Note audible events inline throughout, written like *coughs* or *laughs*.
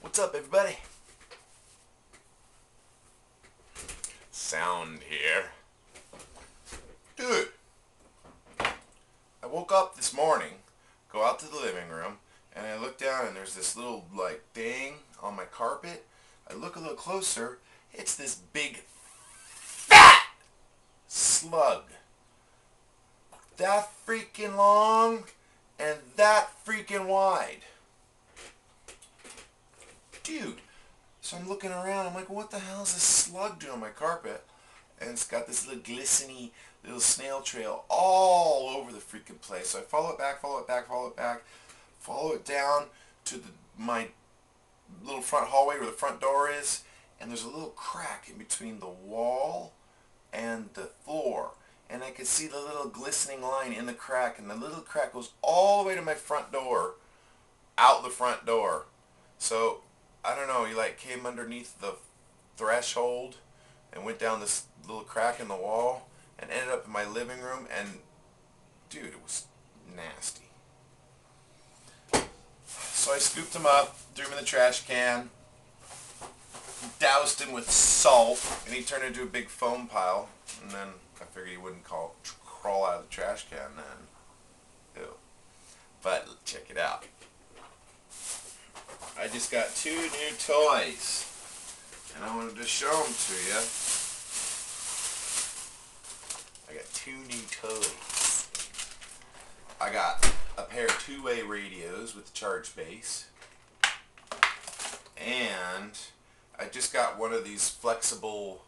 What's up, everybody? Sound here. Dude, I woke up this morning, go out to the living room, and I look down and there's this little, like, thing on my carpet. I look a little closer, it's this big, fat slug. That freaking long and that freaking wide dude. So I'm looking around. I'm like, what the hell is this slug doing on my carpet? And it's got this little glistening little snail trail all over the freaking place. So I follow it back, follow it back, follow it back, follow it down to the, my little front hallway where the front door is. And there's a little crack in between the wall and the floor. And I could see the little glistening line in the crack. And the little crack goes all the way to my front door, out the front door. So I don't know, he like came underneath the threshold and went down this little crack in the wall and ended up in my living room and dude, it was nasty. So I scooped him up, threw him in the trash can, doused him with salt, and he turned into a big foam pile. And then I figured he wouldn't call, crawl out of the trash can then. Ew. But check it out. I just got two new toys. And I wanted to show them to you. I got two new toys. I got a pair of two-way radios with charge base. And I just got one of these flexible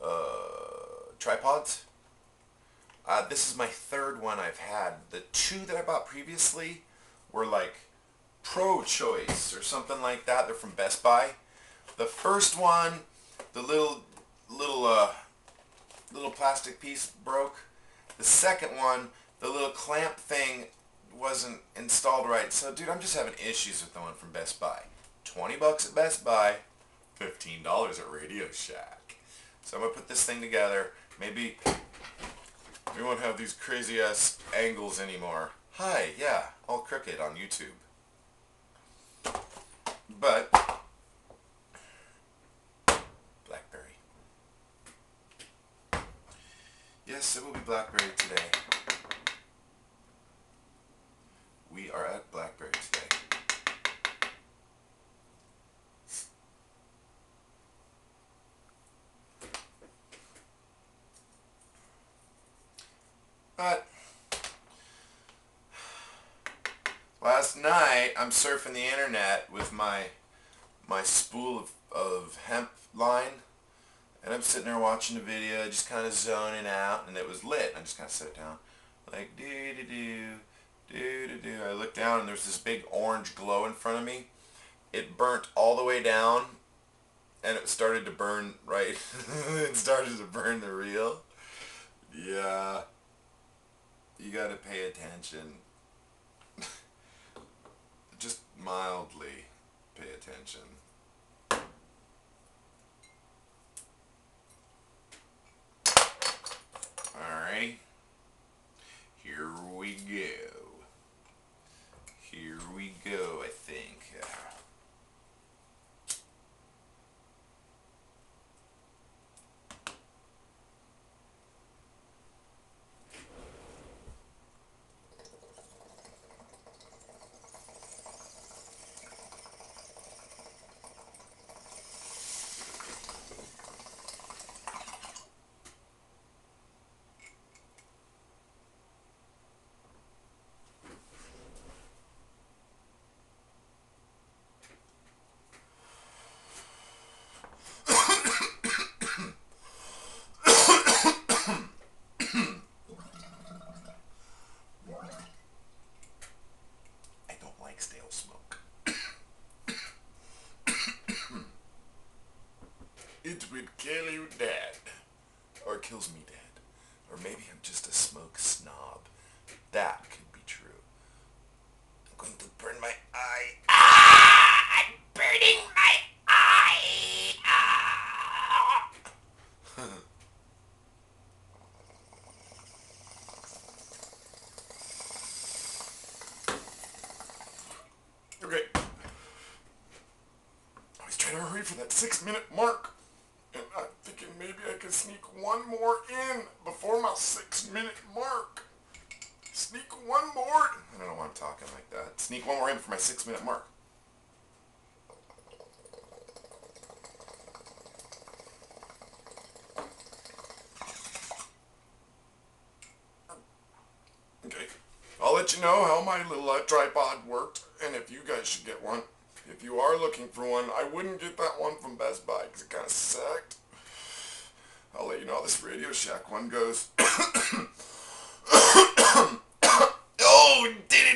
uh, tripods. Uh, this is my third one I've had. The two that I bought previously were like Pro Choice or something like that. They're from Best Buy. The first one, the little little uh, little plastic piece broke. The second one, the little clamp thing wasn't installed right. So dude, I'm just having issues with the one from Best Buy. 20 bucks at Best Buy, $15 at Radio Shack. So I'm going to put this thing together. Maybe we won't have these crazy ass angles anymore. Hi, yeah, all crooked on YouTube. But Blackberry. Yes, it will be Blackberry today. We are at Blackberry today. But night I'm surfing the internet with my my spool of, of hemp line and I'm sitting there watching a video just kind of zoning out and it was lit. I just kind of sat down like do do do do do do. I looked down and there's this big orange glow in front of me. It burnt all the way down and it started to burn right *laughs* it started to burn the reel. Yeah. You gotta pay attention just mildly pay attention. Alrighty. Here we go. Here we go, I think. I don't like stale smoke. It would kill you dead. Or kills me dead. Or maybe I'm just a smoke snob. That could be true. I'm going to burn my eye. Ah! I'm burning my eye! Ah! *laughs* okay. gotta hurry for that six minute mark. Can sneak one more in before my six minute mark. Sneak one more. I don't know why I'm talking like that. Sneak one more in for my six minute mark. Okay. I'll let you know how my little uh, tripod worked and if you guys should get one. If you are looking for one, I wouldn't get that one from Best Buy because it kind of sucked. I'll let you know how this Radio Shack one goes. *coughs* *coughs* Oh, did